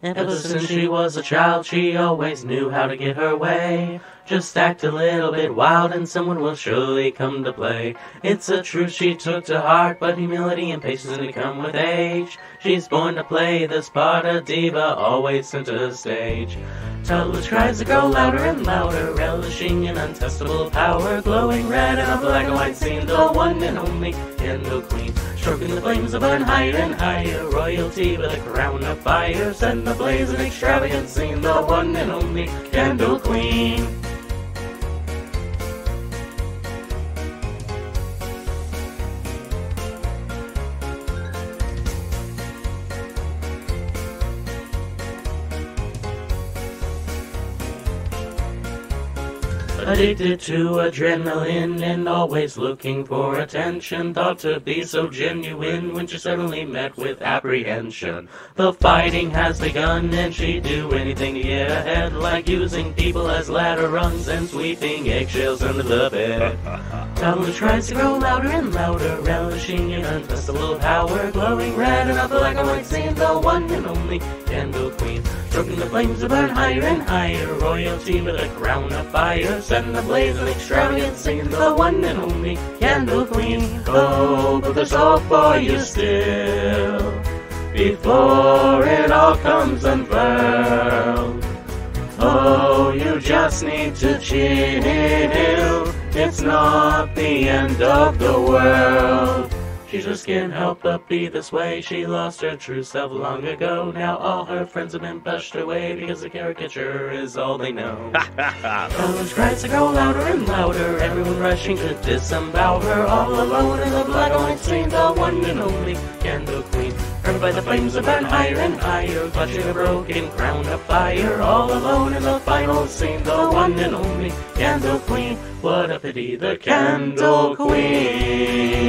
Ever since she was a child, she always knew how to get her way. Just act a little bit wild and someone will surely come to play. It's a truth she took to heart, but humility and patience only come with age. She's born to play this part of diva, always center stage. Tullus cries to grow louder and louder, relishing in untestable power, glowing red in a black and white scene, the one and only Candle Queen. Stroking the flames that burn higher and higher, royalty with a crown of fire, setting ablaze an extravagance. scene, the one and only Candle Queen. Addicted to adrenaline and always looking for attention. Thought to be so genuine when she suddenly met with apprehension. The fighting has begun and she'd do anything to get ahead, like using people as ladder rungs and sweeping eggshells under the bed. Tullus tries to grow louder and louder, relishing in untestable power, glowing red in a like and white scene, the one and only Candle Queen. Stroking the flames to burn higher and higher, royalty with a crown of fire, setting blaze an extravagant scene, the one and only Candle Queen. Oh, but there's hope for you still, before it all comes unfurled. Just need to chill. It's not the end of the world. She just can't help but be this way. She lost her true self long ago. Now all her friends have been pushed away because the caricature is all they know. Tullus cries to grow louder and louder. Everyone rushing to disembowel her. All alone in the black and white scene, the one and only. By the flames that burn higher and higher, clutching a broken crown of fire. All alone in the final scene, the one and only Candle Queen. What a pity, the Candle Queen.